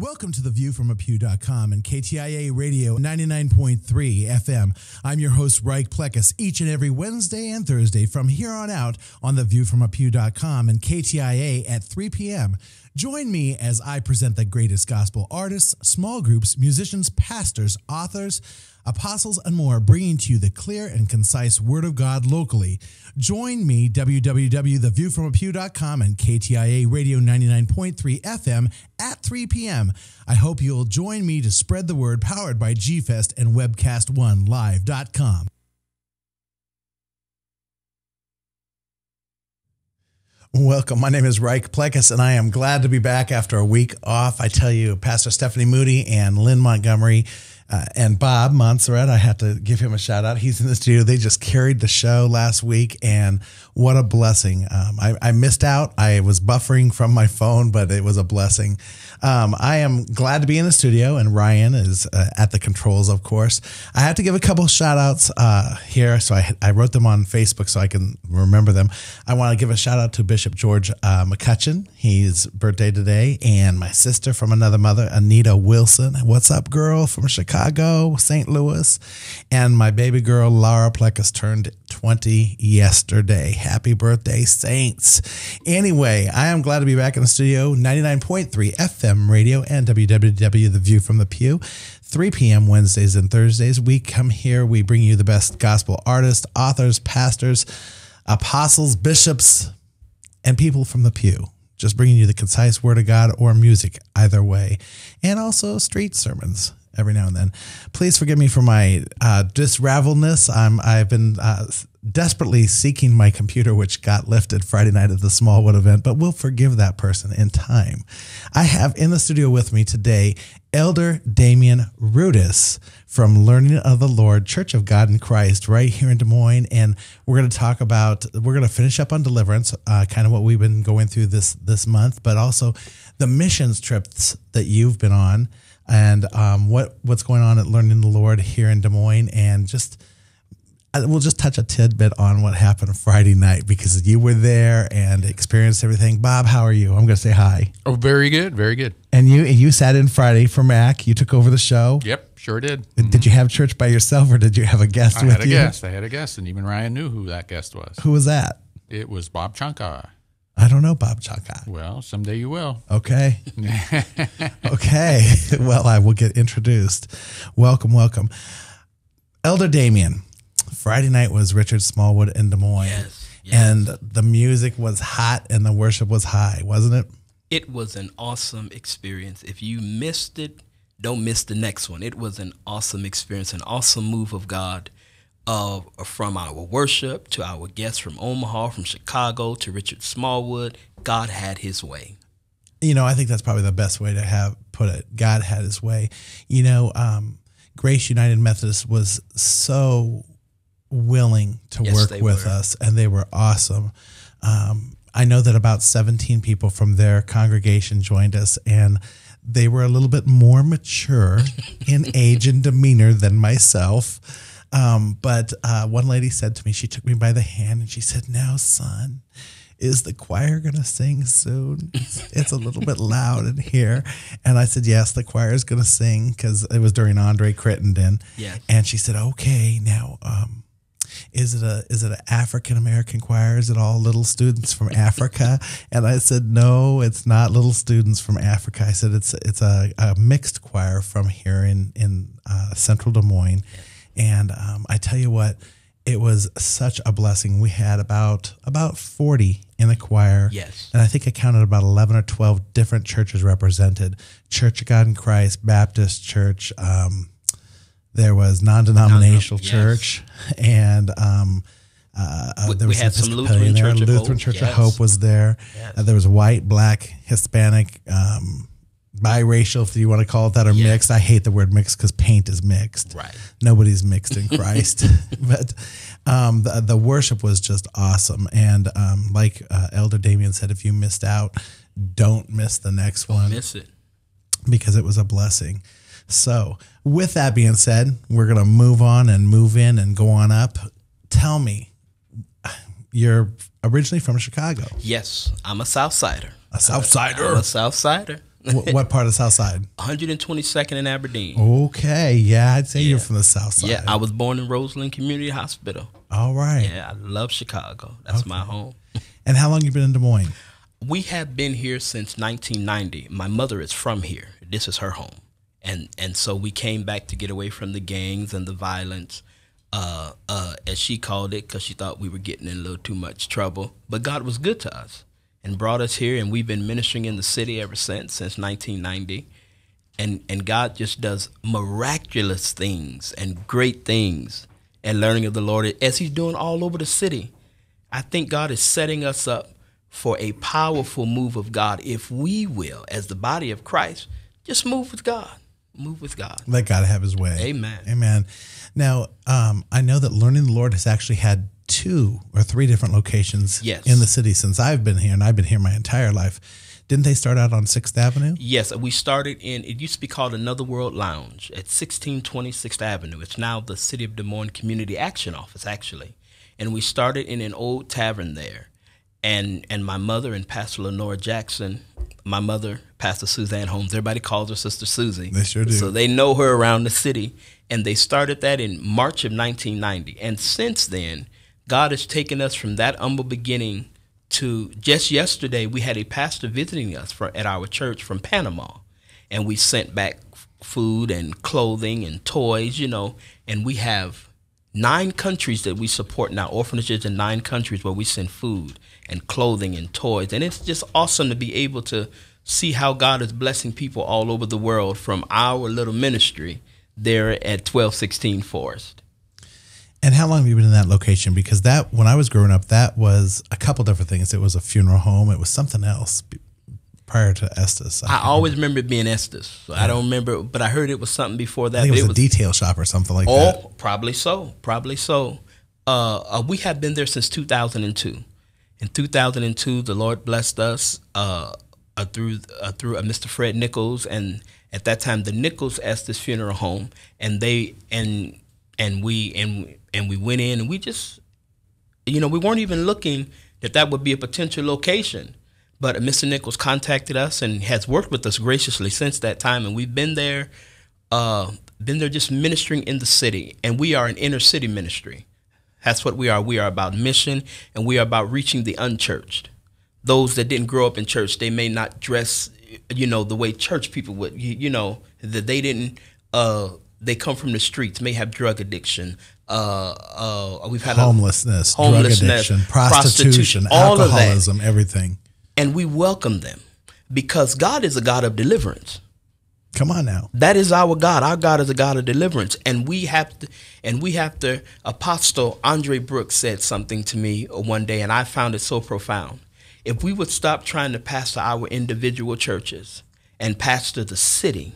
Welcome to the View from a Pew.com and KTIA Radio 99.3 FM. I'm your host, Reich Plekas, each and every Wednesday and Thursday from here on out on the View from a Pew.com and KTIA at 3 p.m. Join me as I present the greatest gospel artists, small groups, musicians, pastors, authors, apostles, and more, bringing to you the clear and concise Word of God locally. Join me, www.theviewfromapew.com and KTIA Radio 99.3 FM at 3 p.m. I hope you'll join me to spread the word powered by GFest and Webcast1Live.com. Welcome. My name is Reich Plekas, and I am glad to be back after a week off. I tell you, Pastor Stephanie Moody and Lynn Montgomery uh, and Bob Montserrat, I have to give him a shout out. He's in the studio. They just carried the show last week, and what a blessing. Um, I, I, missed out. I was buffering from my phone, but it was a blessing. Um, I am glad to be in the studio, and Ryan is uh, at the controls, of course. I have to give a couple shout outs uh, here. So I, I wrote them on Facebook so I can remember them. I want to give a shout out to Bishop George uh, McCutcheon. His birthday today, and my sister from another mother, Anita Wilson. What's up, girl, from Chicago, St. Louis. And my baby girl, Laura Plekas, turned 20 yesterday. Happy birthday, Saints. Anyway, I am glad to be back in the studio, 99.3 FM radio and www. The View from the Pew. 3 p.m. Wednesdays and Thursdays. We come here, we bring you the best gospel artists, authors, pastors, apostles, bishops, and people from the pew. Just bringing you the concise word of God or music, either way. And also street sermons every now and then. Please forgive me for my uh, disravelness. I'm I've been uh, desperately seeking my computer, which got lifted Friday night at the Smallwood event, but we'll forgive that person in time. I have in the studio with me today Elder Damian Rudis from Learning of the Lord Church of God in Christ right here in Des Moines, and we're going to talk about we're going to finish up on deliverance, uh, kind of what we've been going through this this month, but also the missions trips that you've been on and um, what what's going on at Learning the Lord here in Des Moines, and just we'll just touch a tidbit on what happened Friday night because you were there and experienced everything. Bob, how are you? I'm going to say hi. Oh, very good, very good. And you and you sat in Friday for Mac. You took over the show. Yep, sure did. Did you have church by yourself or did you have a guest with you? I with had a you? guest. I had a guest, and even Ryan knew who that guest was. Who was that? It was Bob Chankar. I don't know Bob Chaka. Well, someday you will. Okay. okay. Well, I will get introduced. Welcome, welcome. Elder Damien. Friday night was Richard Smallwood in Des Moines. Yes, yes. And the music was hot and the worship was high, wasn't it? It was an awesome experience. If you missed it, don't miss the next one. It was an awesome experience, an awesome move of God. Uh, from our worship to our guests from Omaha, from Chicago to Richard Smallwood, God had his way. You know, I think that's probably the best way to have put it. God had his way. You know, um, Grace United Methodist was so willing to Yes, work with were. us, and they were awesome. Um, I know that about 17 people from their congregation joined us, and they were a little bit more mature in age and demeanor than myself. Um, but uh, one lady said to me, she took me by the hand and she said, Now, son, is the choir going to sing soon? It's, a little bit loud in here. And I said, Yes, the choir is going to sing because it was during Andre Crittenden. Yes. And she said, Okay, now, um, is it a is it an African American choir? Is it all little students from Africa? and I said, no, it's not little students from Africa. I said it's it's a, a mixed choir from here in in uh, Central Des Moines. And um, I tell you what, it was such a blessing. We had about about forty in the choir. Yes. and I think I counted about eleven or twelve different churches represented: Church of God in Christ, Baptist Church. Um, there was non-denominational Non-denom- yes. church, and um, uh, uh, We- there we was had some Lutheran there. Church of Lutheran Hope, Church of yes. Hope was there. Yes. Uh, there was white, black, Hispanic, um, biracial, if you want to call it that, or Yeah. mixed. I hate the word mixed because paint is mixed. Right. Nobody's mixed in Christ. but um, the, the worship was just awesome. And um, like uh, Elder Damien said, if you missed out, don't miss the next one Miss it. because it was a blessing. So, with that being said, we're going to move on and move in and go on up. Tell me, you're originally from Chicago, Yes, I'm a South Sider. a South I'm a South Sider. What part of South Side? 122nd in Aberdeen. Okay, yeah, I'd say you're from the South Side. Yeah, I was born in Roseland Community Hospital. All right. Yeah, I love Chicago. That's my home. And how long you been in Des Moines? We have been here since 1990. My mother is from here. This is her home, and and so we came back to get away from the gangs and the violence, uh, uh, as she called it, because she thought we were getting in a little too much trouble. But God was good to us and brought us here, and we've been ministering in the city ever since, since 1990. And and God just does miraculous things and great things, and learning of the Lord as He's doing all over the city. I think God is setting us up for a powerful move of God if we will, as the body of Christ, just move with God. Move with God. Let God have his way. Amen. Amen. Now, um, I know that Learning the Lord has actually had two or three different locations Yes. in the city since I've been here, and I've been here my entire life. Didn't they start out on 6th Avenue? Yes, we started in, it used to be called Another World Lounge at 1626th Avenue. It's now the City of Des Moines Community Action Office, actually. And we started in an old tavern there. And, and my mother and Pastor Lenora Jackson, my mother, Pastor Suzanne Holmes, everybody calls her Sister Susie. They sure do. So they know her around the city. And they started that in March of 1990. And since then, God has taken us from that humble beginning to just yesterday, we had a pastor visiting us for, at our church from Panama. And we sent back food and clothing and toys, you know. And we have nine countries that we support now, orphanages in nine countries where we send food and clothing and toys. And it's just awesome to be able to see how God is blessing people all over the world from our little ministry there at 1216 Forest. And how long have you been in that location? Because that, when I was growing up, that was a couple different things. It was a funeral home. It was something else prior to Estes. I always remember it being Estes. So I don't remember, but I heard it was something before that. I think it but was a detail shop or something like that. Oh, probably so. Probably so. Uh, uh, we have been there since 2002. In 2002, the Lord blessed us uh, uh, through uh, through uh, Mr. Fred Nichols, and at that time, the Nichols Estes Funeral Home, and they and and we and and we went in, and we just, you know, we weren't even looking that that would be a potential location. But Mr. Nichols contacted us and has worked with us graciously since that time, and we've been there, uh, been there just ministering in the city, and we are an inner city ministry. That's what we are. We are about mission, and we are about reaching the unchurched, those that didn't grow up in church. They may not dress, you know, the way church people would. You, you know that they didn't. Uh, they come from the streets, may have drug addiction. Uh, uh, we've had a- Homelessness, homelessness, drug addiction, prostitution, prostitution, all of that. alcoholism, everything. and we welcome them because God is a God of deliverance. Come on now. That is our God. Our God is a God of deliverance, and we have to. And we have to. Apostle Andre Brooks said something to me one day, and I found it so profound. If we would stop trying to pastor our individual churches and pastor the city,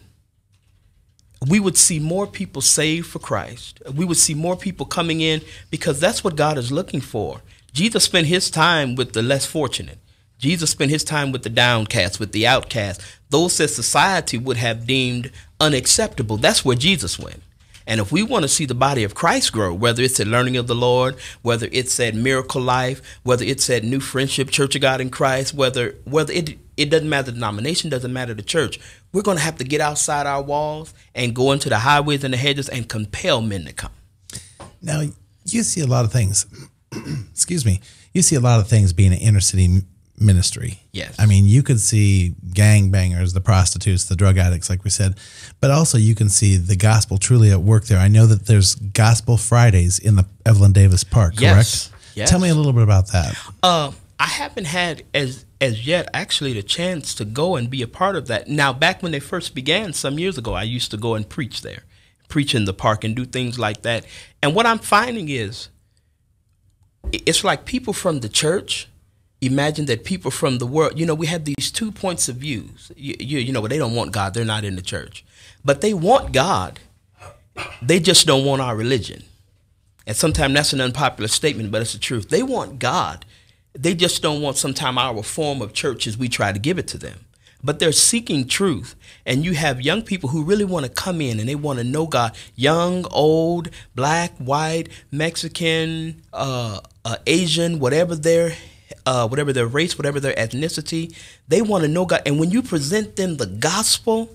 we would see more people saved for Christ. We would see more people coming in because that's what God is looking for. Jesus spent his time with the less fortunate. Jesus spent his time with the downcast, with the outcast, those that society would have deemed unacceptable. That's where Jesus went. And if we want to see the body of Christ grow, whether it's at Learning of the Lord, whether it's at Miracle Life, whether it's at New Friendship Church of God in Christ, whether whether it it doesn't matter the denomination, doesn't matter the church, we're going to have to get outside our walls and go into the highways and the hedges and compel men to come. Now, you see a lot of things. excuse me. You see a lot of things being an inner city ministry. Yes. I mean, you could see gang bangers, the prostitutes, the drug addicts, like we said, but also you can see the gospel truly at work there. I know that there's Gospel Fridays in the Evelyn Davis Park, correct? Yes. Yes. Tell me a little bit about that. Uh, I haven't had as as yet actually the chance to go and be a part of that. Now, back when they first began some years ago, I used to go and preach there, preach in the park and do things like that. And what I'm finding is, it's like people from the church imagine that people from the world. You know, we have these two points of views. You, you, you know, they don't want God; they're not in the church, but they want God. They just don't want our religion. And sometimes that's an unpopular statement, but it's the truth. They want God. They just don't want sometimes our form of church as we try to give it to them. But they're seeking truth. And you have young people who really want to come in and they want to know God. Young, old, black, white, Mexican, uh, uh, Asian, whatever their uh, whatever their race, whatever their ethnicity. They want to know God. And when you present them the gospel,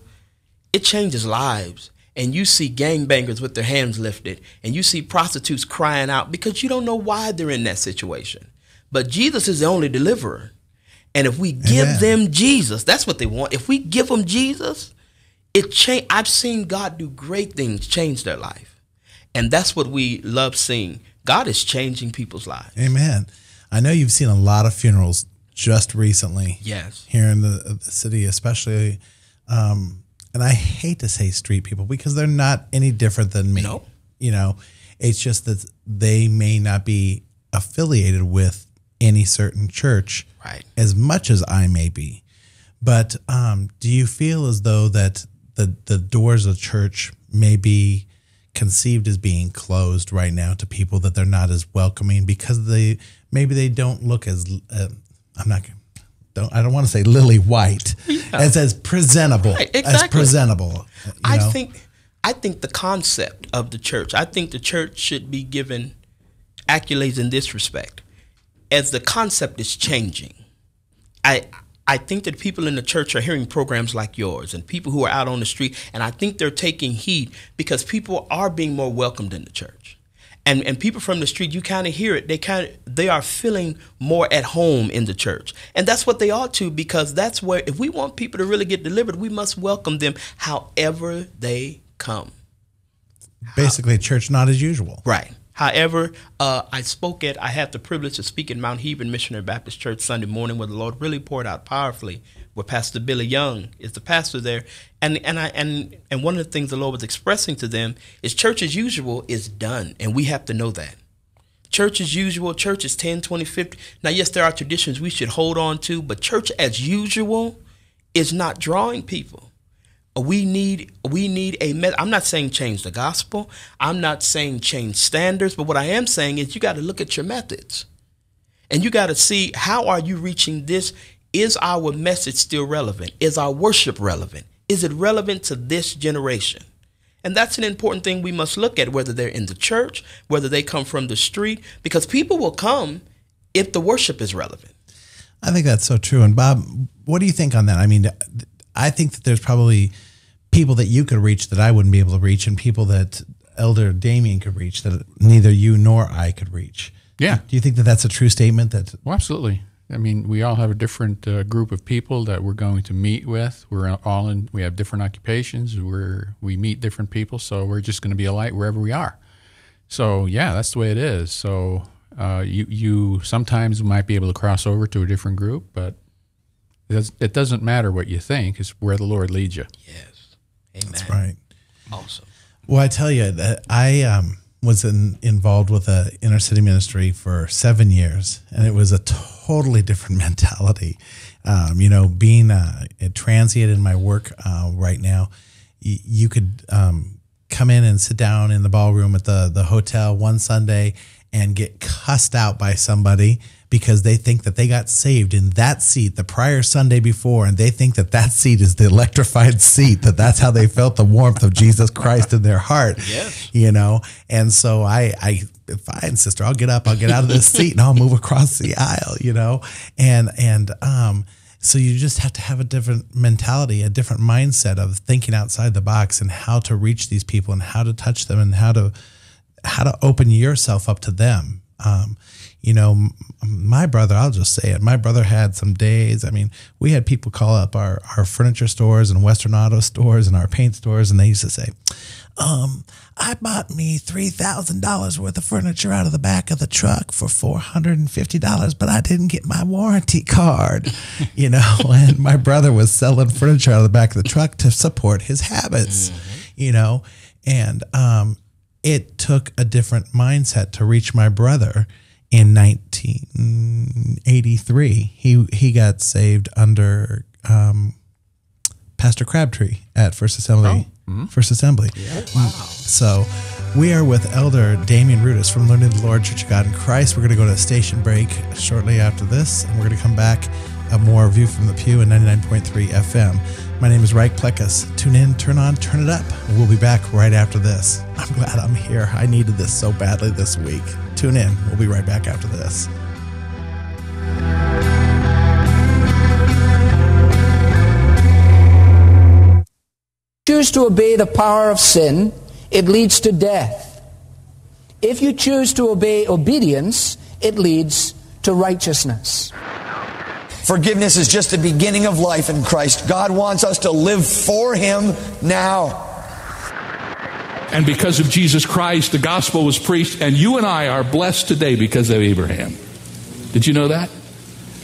it changes lives. And you see gangbangers with their hands lifted, and you see prostitutes crying out because you don't know why they're in that situation. But Jesus is the only deliverer. And if we give Amen. them Jesus, that's what they want. If we give them Jesus, it change. I've seen God do great things, change their life, and that's what we love seeing. God is changing people's lives. Amen. I know you've seen a lot of funerals just recently. Yes. Here in the, the city, especially. Um, and I hate to say street people because they're not any different than me. No. You know, it's just that they may not be affiliated with any certain church Right. as much as I may be. But um, do you feel as though that the the doors of church may be conceived as being closed right now to people that they're not as welcoming because they maybe they don't look as uh, I'm not don't I don't want to say lily white as as presentable Right, as presentable. you I know? think I think the concept of the church, I think the church should be given accolades in this respect. As the concept is changing, I I think that people in the church are hearing programs like yours and people who are out on the street, and I think they're taking heed because people are being more welcomed in the church. And, and people from the street, you kind of hear it. They kind of they are feeling more at home in the church, and that's what they ought to because that's where if we want people to really get delivered, we must welcome them however they come. basically church not as usual. Right. However, uh, I spoke at, I had the privilege to speak at Mount Hebron Missionary Baptist Church Sunday morning where the Lord really poured out powerfully, where Pastor Billy Young is the pastor there. And, and, I, and, and one of the things the Lord was expressing to them is church as usual is done, and we have to know that. Church as usual, church is 10, 20, 50. Now, yes, there are traditions we should hold on to, but church as usual is not drawing people we need we need a met i'm not saying change the gospel i'm not saying change standards but what i am saying is you got to look at your methods and you got to see how are you reaching this is our message still relevant is our worship relevant is it relevant to this generation and that's an important thing we must look at whether they're in the church whether they come from the street because people will come if the worship is relevant I think that's so true. And Bob, what do you think on that? I mean, I think that there's probably people that you could reach that I wouldn't be able to reach, and people that Elder Damien could reach that neither you nor I could reach. Yeah. Do you think that that's a true statement? That Well, absolutely. I mean, we all have a different uh, group of people that we're going to meet with. We're all in. We have different occupations. We're we meet different people, so we're just going to be a light wherever we are. So yeah, that's the way it is. So uh, you you sometimes might be able to cross over to a different group, but it, does, it doesn't matter what you think. It's where the Lord leads you. yes amen That's right? awesome Well, I tell you that I um, was in, involved with a inner city ministry for seven years, and it was a totally different mentality. Um, you know, being uh, a transient in my work uh, right now, you could um, come in and sit down in the ballroom at the the hotel one Sunday and get cussed out by somebody because they think that they got saved in that seat the prior Sunday before, and they think that that seat is the electrified seat. That that's how they felt the warmth of Jesus Christ in their heart. Yes. you know. And so I, I, fine, sister, I'll get up, I'll get out of this seat, and I'll move across the aisle. You know, and and um. So you just have to have a different mentality, a different mindset of thinking outside the box and how to reach these people and how to touch them and how to how to open yourself up to them. Um, you know, m- my brother, I'll just say it. My brother had some days. I mean, we had people call up our, our furniture stores and Western auto stores and our paint stores, and they used to say, um, I bought me $3,000 worth of furniture out of the back of the truck for $450, but I didn't get my warranty card, you know, and my brother was selling furniture out of the back of the truck to support his habits, you know, and, um, it took a different mindset to reach my brother in 1983. He he got saved under um, Pastor Crabtree at First Assembly. Oh, mm-hmm. First Assembly. Mm, so we are with Elder Damien Rudis from Learning the Lord Church of God in Christ. We're going to go to a station break shortly after this, and we're going to come back a more view from the pew in 99.3 FM. My name is Reich Plekas. Tune in, turn on, turn it up. We'll be back right after this. I'm glad I'm here. I needed this so badly this week. Tune in. We'll be right back after this. Choose to obey the power of sin, it leads to death. If you choose to obey obedience, it leads to righteousness. Forgiveness is just the beginning of life in Christ. God wants us to live for Him now. And because of Jesus Christ, the gospel was preached, and you and I are blessed today because of Abraham. Did you know that?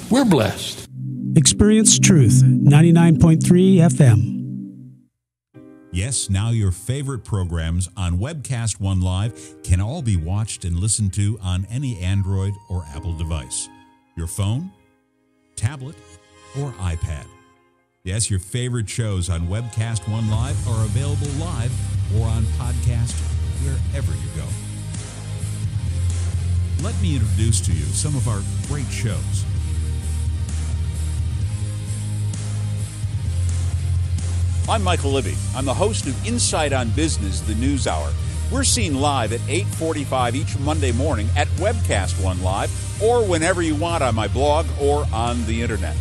We're blessed. Experience Truth, 99.3 FM. Yes, now your favorite programs on Webcast One Live can all be watched and listened to on any Android or Apple device. Your phone, tablet, or iPad. Yes, your favorite shows on Webcast One Live are available live or on podcast wherever you go. Let me introduce to you some of our great shows. I'm Michael Libby. I'm the host of Insight on Business, the News Hour. We're seen live at 8:45 each Monday morning at Webcast One Live or whenever you want on my blog or on the internet.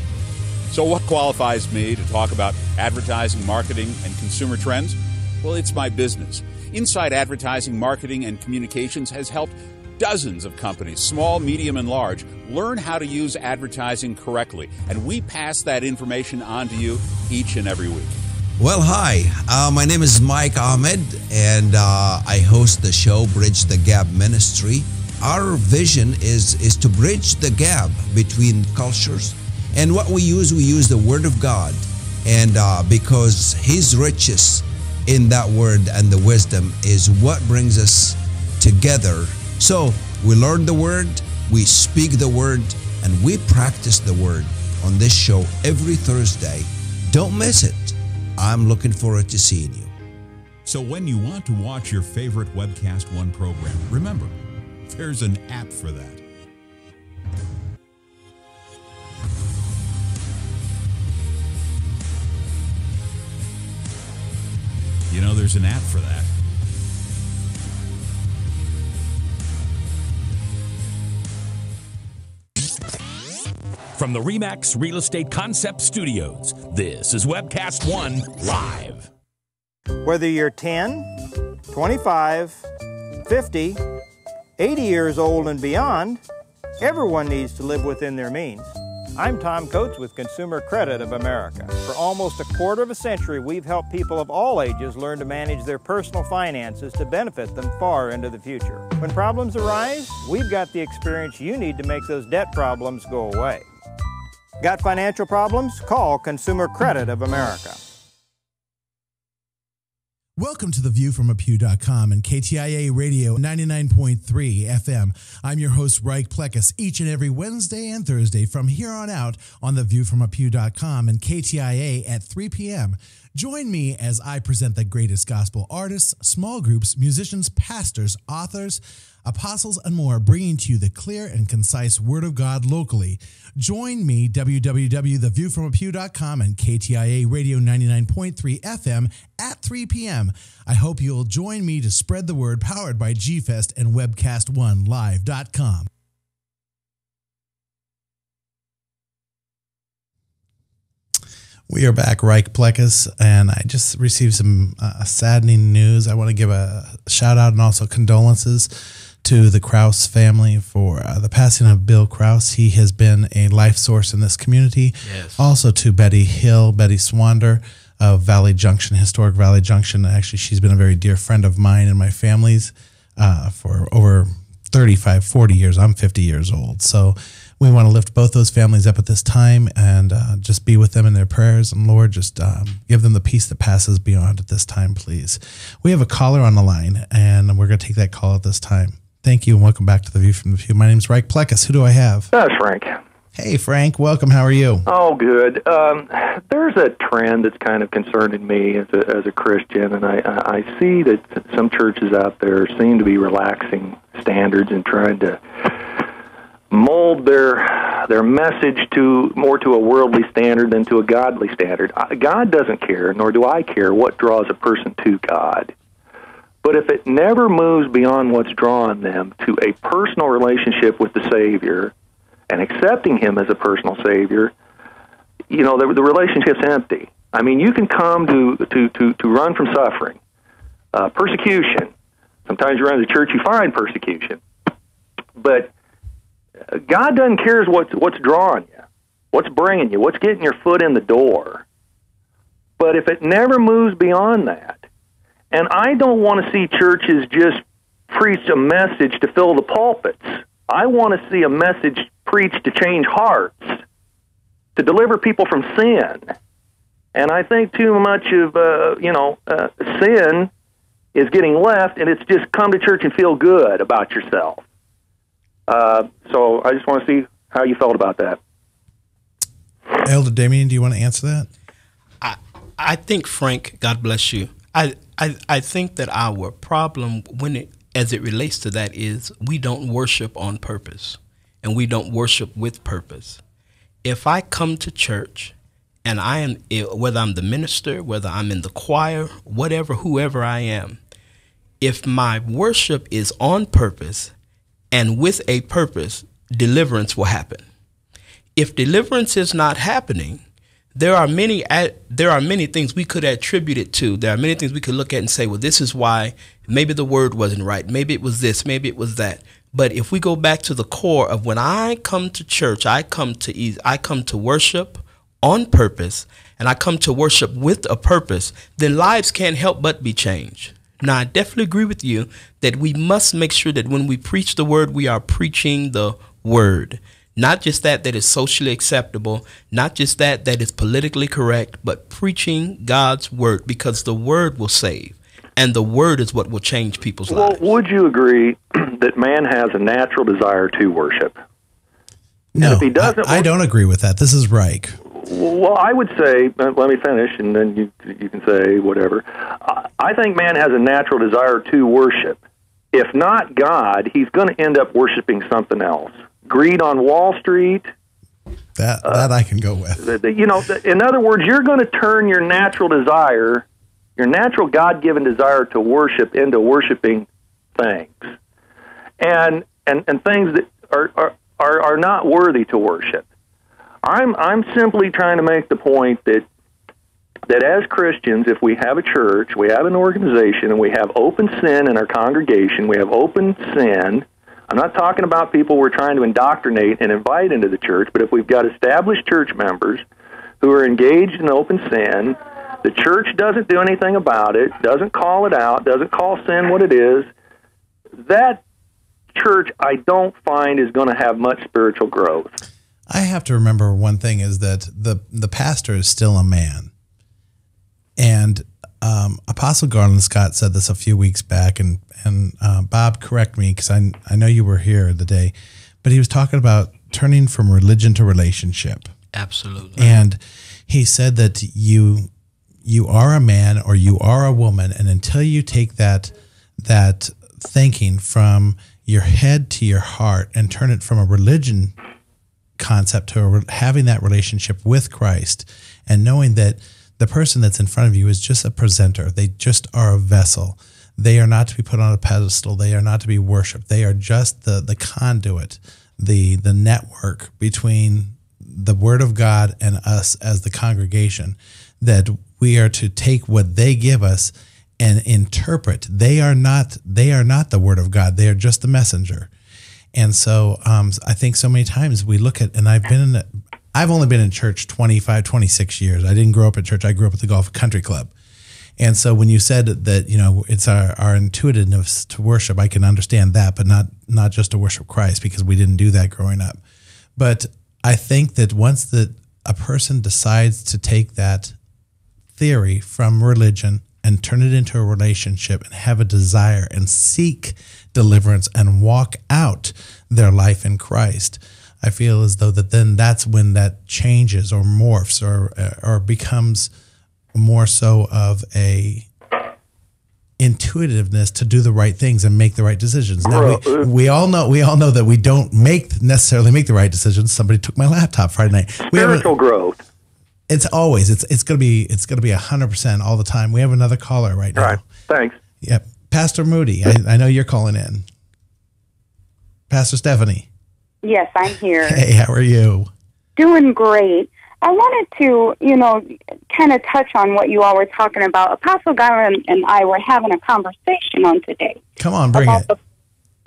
So what qualifies me to talk about advertising, marketing, and consumer trends? Well, it's my business. Inside Advertising, Marketing, and Communications has helped dozens of companies, small, medium, and large, learn how to use advertising correctly. And we pass that information on to you each and every week. Well, hi. Uh, my name is Mike Ahmed, and uh, I host the show Bridge the Gap Ministry. Our vision is is to bridge the gap between cultures, and what we use, we use the Word of God, and uh, because His riches in that Word and the wisdom is what brings us together. So we learn the Word, we speak the Word, and we practice the Word on this show every Thursday. Don't miss it. I'm looking forward to seeing you. So, when you want to watch your favorite Webcast One program, remember, there's an app for that. You know, there's an app for that. From the REMAX Real Estate Concept Studios, this is Webcast One Live. Whether you're 10, 25, 50, 80 years old and beyond, everyone needs to live within their means. I'm Tom Coates with Consumer Credit of America. For almost a quarter of a century, we've helped people of all ages learn to manage their personal finances to benefit them far into the future. When problems arise, we've got the experience you need to make those debt problems go away. Got financial problems? Call Consumer Credit of America. Welcome to the view from a pew.com and KTIA Radio 99.3 FM. I'm your host, Reich Plekas, each and every Wednesday and Thursday from here on out on the view from a pew.com and KTIA at 3 p.m. Join me as I present the greatest gospel artists, small groups, musicians, pastors, authors, apostles, and more, bringing to you the clear and concise Word of God locally. Join me, www.theviewfromapew.com and KTIA Radio 99.3 FM at 3 p.m. I hope you'll join me to spread the word powered by GFest and WebcastOneLive.com. We are back, Reich Plekas, and I just received some uh, saddening news. I want to give a shout out and also condolences to the Kraus family for uh, the passing of Bill Kraus. He has been a life source in this community. Yes. Also to Betty Hill, Betty Swander of Valley Junction, Historic Valley Junction. Actually, she's been a very dear friend of mine and my family's uh, for over 35, 40 years. I'm 50 years old. So we want to lift both those families up at this time and uh, just be with them in their prayers. And Lord, just um, give them the peace that passes beyond at this time, please. We have a caller on the line, and we're going to take that call at this time. Thank you, and welcome back to the View from the View. My name is Reich Plekas. Who do I have? That's Frank. Hey, Frank. Welcome. How are you? Oh, good. Um, there's a trend that's kind of concerning me as a, as a Christian, and I, I see that some churches out there seem to be relaxing standards and trying to mold their their message to more to a worldly standard than to a godly standard. God doesn't care, nor do I care what draws a person to God. But if it never moves beyond what's drawing them to a personal relationship with the Savior and accepting Him as a personal Savior, you know, the, the relationship's empty. I mean, you can come to to to, to run from suffering, uh, persecution. Sometimes you run to church, you find persecution, but God doesn't care what's what's drawing you, what's bringing you, what's getting your foot in the door. But if it never moves beyond that, and I don't want to see churches just preach a message to fill the pulpits. I want to see a message preached to change hearts, to deliver people from sin. And I think too much of uh, you know uh, sin is getting left, and it's just come to church and feel good about yourself. Uh, so I just want to see how you felt about that. Elder Damien, do you want to answer that? I I think Frank, God bless you. I I, I think that our problem when it as it relates to that is we don't worship on purpose and we don't worship with purpose. If I come to church and I am whether I'm the minister, whether I'm in the choir, whatever whoever I am, if my worship is on purpose and with a purpose, deliverance will happen. If deliverance is not happening, there are many there are many things we could attribute it to. There are many things we could look at and say, well, this is why maybe the word wasn't right. Maybe it was this, maybe it was that. But if we go back to the core of when I come to church, I come to I come to worship on purpose and I come to worship with a purpose, then lives can't help but be changed. Now, I definitely agree with you that we must make sure that when we preach the word, we are preaching the word. Not just that that is socially acceptable, not just that that is politically correct, but preaching God's word because the word will save. And the word is what will change people's lives. well, lives. Would you agree that man has a natural desire to worship? No, if he doesn't, I, I don't agree with that. This is Reich. Well, I would say, uh, let me finish, and then you you can say whatever. I think man has a natural desire to worship. If not God, he's going to end up worshiping something else greed on Wall Street. That that uh, I can go with. The, the, you know, the, in other words, you're going to turn your natural desire, your natural God-given desire to worship, into worshiping things, and and and things that are are are, are not worthy to worship. I'm I'm simply trying to make the point that that as Christians, if we have a church, we have an organization, and we have open sin in our congregation, we have open sin I'm not talking about people we're trying to indoctrinate and invite into the church, but if we've got established church members who are engaged in open sin, the church doesn't do anything about it, doesn't call it out, doesn't call sin what it is, that church I don't find is going to have much spiritual growth. I have to remember one thing is that the the pastor is still a man. And um, Apostle Garland Scott said this a few weeks back, and and uh, Bob, correct me because I I know you were here the day, but he was talking about turning from religion to relationship. Absolutely. And he said that you you are a man or you are a woman, and until you take that that thinking from your head to your heart and turn it from a religion concept to having that relationship with Christ and knowing that the person that's in front of you is just a presenter. They just are a vessel. They are not to be put on a pedestal. They are not to be worshipped. They are just the the conduit, the the network between the word of God and us as the congregation that we are to take what they give us and interpret. They are not they are not the word of God. They are just the messenger. And so um, I think so many times we look at, and I've been in, I've only been in church 25, 26 years. I didn't grow up at church. I grew up at the Golf Country Club. And so when you said that, you know, it's our, our intuitiveness to worship, I can understand that, but not not just to worship Christ because we didn't do that growing up. But I think that once that a person decides to take that theory from religion and turn it into a relationship and have a desire and seek deliverance and walk out their life in Christ, I feel as though that then that's when that changes or morphs or or becomes more so of a intuitiveness to do the right things and make the right decisions. Now we, uh, we all know we all know that we don't make necessarily make the right decisions. Somebody took my laptop Friday night. Spiritual growth. It's always it's it's gonna be it's gonna be hundred percent all the time. We have another caller right now. All right. Thanks. Yep. Pastor Moody, I, I know you're calling in. Pastor Stephanie. Yes, I'm here. Hey, how are you? Doing great. I wanted to, you know, kind of touch on what you all were talking about. Apostle Gara and I were having a conversation on today Come on, bring about it. the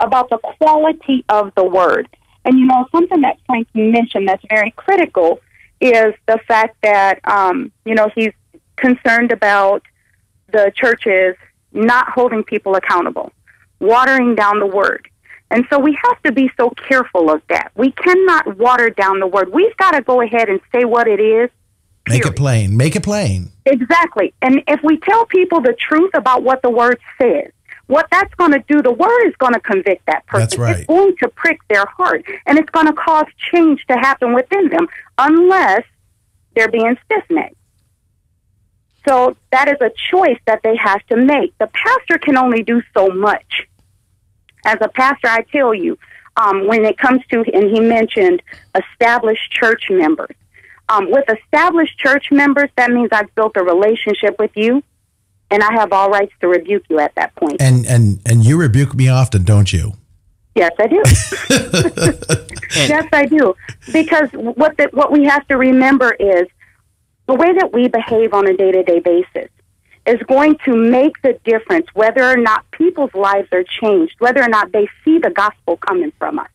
about the quality of the word. And you know, something that Frank mentioned that's very critical is the fact that um, you know he's concerned about the churches not holding people accountable, watering down the word. And so we have to be so careful of that. We cannot water down the word. We've got to go ahead and say what it is. Make it plain. Make it plain. Exactly. And if we tell people the truth about what the word says, what that's going to do, the word is going to convict that person. That's right. It's going to prick their heart, and it's going to cause change to happen within them, unless they're being stiff necked. So that is a choice that they have to make. The pastor can only do so much. As a pastor, I tell you, um, when it comes to, and he mentioned established church members. Um, with established church members, that means I've built a relationship with you, and I have all rights to rebuke you at that point. And and and you rebuke me often, don't you? Yes, I do. yes, I do. Because what the, what we have to remember is the way that we behave on a day to day basis is going to make the difference whether or not people's lives are changed, whether or not they see the gospel coming from us.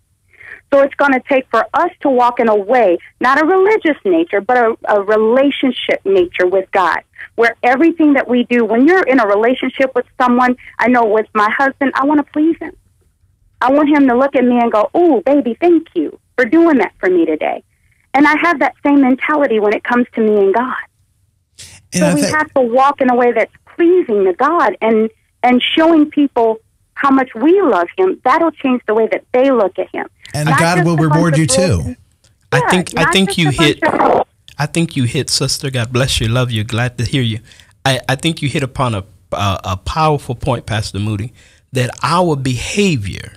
So it's going to take for us to walk in a way, not a religious nature, but a, a relationship nature with God, where everything that we do, when you're in a relationship with someone, I know with my husband, I want to please him. I want him to look at me and go, "Oh, baby, thank you for doing that for me today." And I have that same mentality when it comes to me and God. so I we think- have to walk in a way that's pleasing to God and and showing people how much we love Him. That'll change the way that they look at Him. And Not God will reward you too. rules. I think I think you hit of. I think you hit sister. God bless you. Love you. Glad to hear you. I, I think you hit upon a, a a powerful point, Pastor Moody, that our behavior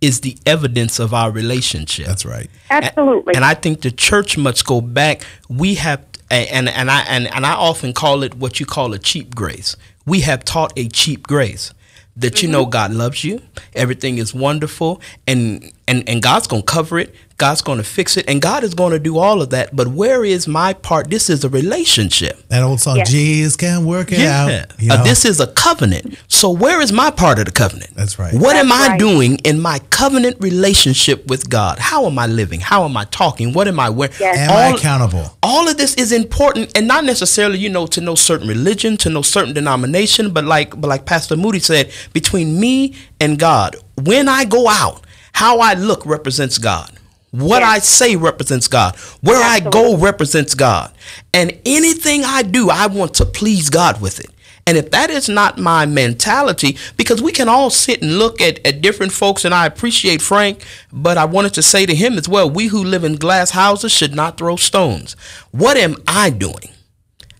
is the evidence of our relationship. That's right. Absolutely. And I think the church must go back. We have and and I and, and I often call it what you call a cheap grace. We have taught a cheap grace. That you mm-hmm. know God loves you, everything is wonderful, and and and God's gonna cover it. God's gonna fix it, and God is gonna do all of that. But where is my part? This is a relationship. That old song, Yeah. Jesus can work it out. You Uh, this is a covenant. So where is my part of the covenant? That's right. What am That's I right. doing in my covenant relationship with God? How am I living? How am I talking? What am I wearing? Am I accountable? all of this is important and not necessarily you know to know certain religion to know certain denomination but like but like pastor moody said between me and god when i go out how i look represents god what i say represents god where i go represents god and anything i do i want to please god with it and if that is not my mentality, because we can all sit and look at, at different folks, and I appreciate Frank, but I wanted to say to him as well we who live in glass houses should not throw stones. What am I doing?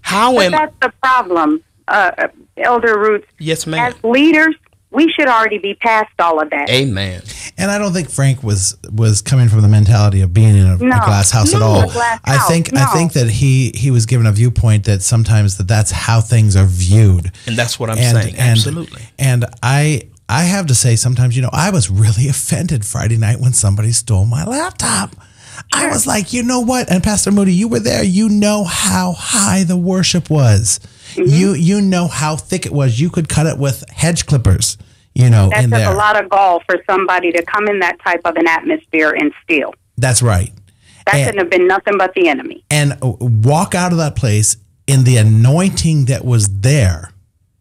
How But am that's the problem, uh, Elder Roots. Yes, ma'am. As leaders, we should already be past all of that. Amen. And I don't think Frank was was coming from the mentality of being in a, a glass house at all. a I house, think I think that he he was given a viewpoint that sometimes that that's how things are viewed. And that's what I'm And- saying. and- Absolutely. And I I have to say sometimes you know I was really offended Friday night when somebody stole my laptop. I was like, you know what? And Pastor Moody, you were there. You know how high the worship was. Mm-hmm. You you know how thick it was. You could cut it with hedge clippers. You know, That in took there. a lot of gall for somebody to come in that type of an atmosphere and steal. That's right. That And- couldn't have been nothing but the enemy. and walk out of that place in the anointing that was there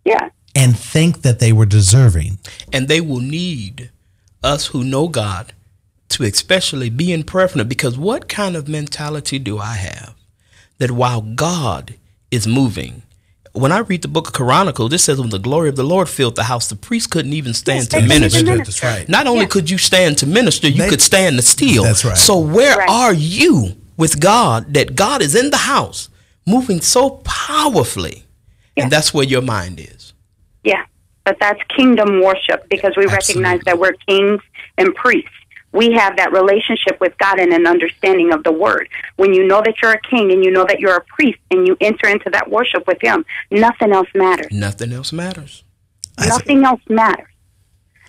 Yeah. and think that they were deserving. And they will need us who know God to especially be in prayer for them. Because what kind of mentality do I have? That while God is moving, when I read the book of Chronicles, it says when the glory of the Lord filled the house, the priest couldn't even stand Yes, to minister. minister. That's right. Not only could you stand to minister, you could stand to steal. That's right. So where are you with God that God is in the house moving so powerfully? And that's where your mind is. Yeah. But that's kingdom worship because we recognize that we're kings and priests. We have that relationship with God and an understanding of the word. When you know that you're a king and you know that you're a priest and you enter into that worship with him, nothing else matters. Nothing else matters. Nothing else matters.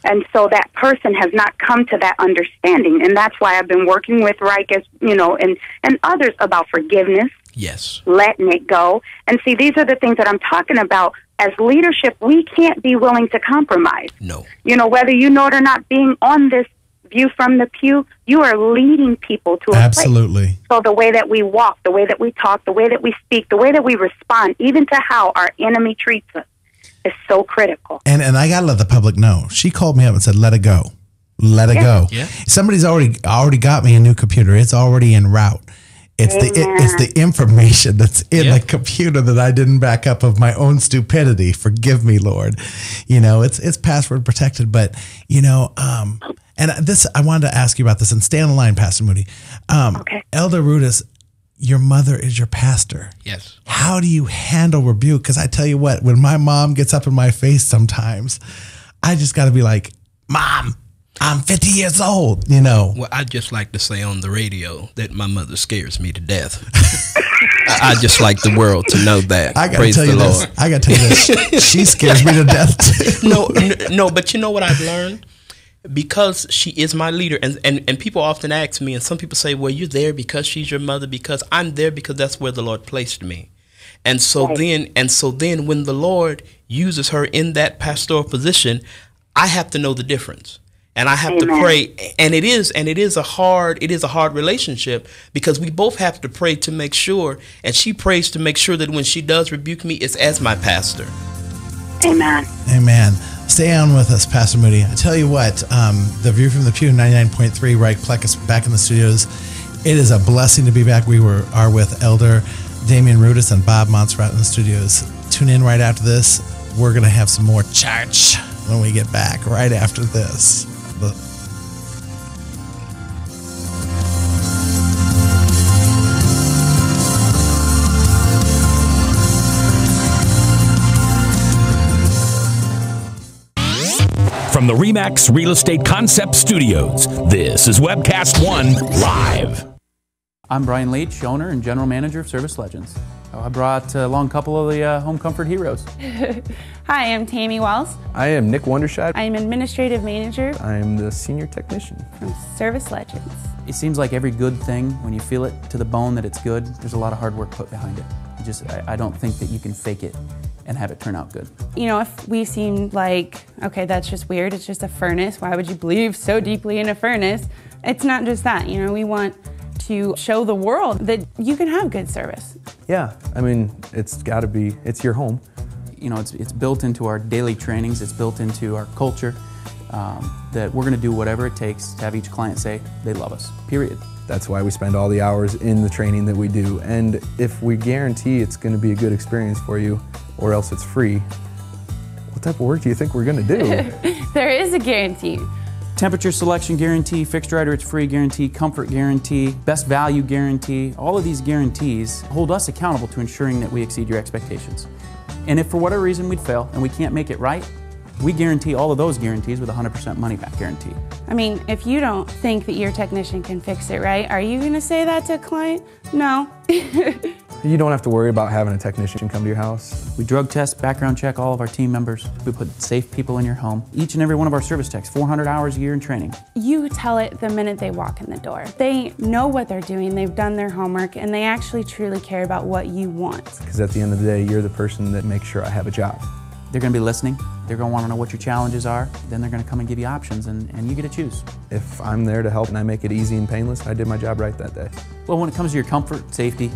And so that person has not come to that understanding. And that's why I've been working with Reich as, you know, and, and others about forgiveness, Yes. letting it go. And see, these are the things that I'm talking about. As leadership, we can't be willing to compromise. No. You know, whether you know it or not, being on this view from the pew, you are leading people to a place. Absolutely. So the way that we walk, the way that we talk, the way that we speak, the way that we respond, even to how our enemy treats us, is so critical. And and I gotta let the public know. She called me up and said, "Let it go, let it Yeah. go." Yeah. Somebody's already already got me a new computer. It's already en route. It's the it, it's the information that's in the computer that I didn't back up of my own stupidity. Forgive me, Lord. You know, it's it's password protected, but you know, um, and this I wanted to ask you about this and stay on the line, Pastor Moody. Um, okay. Elder Rudis, your mother is your pastor. Yes. How do you handle rebuke? Because I tell you what, when my mom gets up in my face sometimes, I just got to be like, Mom, I'm 50 years old, you know. Well, I just like to say on the radio that my mother scares me to death. I, I just like the world to know that. I gotta Praise tell the you Lord. this. I gotta tell you this. She scares me to death. no, no, but you know what I've learned? Because she is my leader, and, and, and people often ask me, and some people say, Well, you're there because she's your mother, because I'm there because that's where the Lord placed me. And so Right. then and so then when the Lord uses her in that pastoral position, I have to know the difference. And I have to pray and it is and it is a hard it is a hard relationship because we both have to pray to make sure and she prays to make sure that when she does rebuke me it's as my pastor. Amen. Amen. Stay on with us, Pastor Moody. I tell you what, um, the view from the pew, 99.3, Reich Pleck is back in the studios. It is a blessing to be back. We were are with Elder Damian Rudis and Bob Montserrat in the studios. Tune in right after this. We're going to have some more church when we get back right after this. From the REMAX Real Estate Concept Studios, this is Webcast One Live. I'm Brian Leach, owner and general manager of Service Legends. Oh, I brought along a couple of the uh, home comfort heroes. Hi, I'm Tammy Wells. I am Nick Wondershot. I'm administrative manager I'm the senior technician. from Service Legends. It seems like every good thing, when you feel it to the bone that it's good, there's a lot of hard work put behind it. You just, I, I don't think that you can fake it and have it turn out good. You know, if we seem like, okay, that's just weird, it's just a furnace, why would you believe so deeply in a furnace? It's not just that, you know, we want to show the world that you can have good service. Yeah, I mean, it's got to be, it's your home. You know, it's, it's built into our daily trainings, it's built into our culture um, that we're going to do whatever it takes to have each client say they love us, period. That's why we spend all the hours in the training that we do. And if we guarantee it's going to be a good experience for you, or else it's free, what type of work do you think we're going to do? there is a guarantee. Temperature selection guarantee, fixed rider it's free guarantee, comfort guarantee, best value guarantee. All of these guarantees hold us accountable to ensuring that we exceed your expectations. And if for whatever reason we'd fail and we can't make it right, we guarantee all of those guarantees with a 100% money back guarantee. I mean, if you don't think that your technician can fix it right, are you going to say that to a client? No. you don't have to worry about having a technician come to your house. We drug test, background check all of our team members. We put safe people in your home. Each and every one of our service techs, 400 hours a year in training. You tell it the minute they walk in the door. They know what they're doing, they've done their homework, and they actually truly care about what you want. Because at the end of the day, you're the person that makes sure I have a job. They're going to be listening. They're going to want to know what your challenges are. Then they're going to come and give you options, and, and you get to choose. If I'm there to help and I make it easy and painless, I did my job right that day. Well, when it comes to your comfort, safety,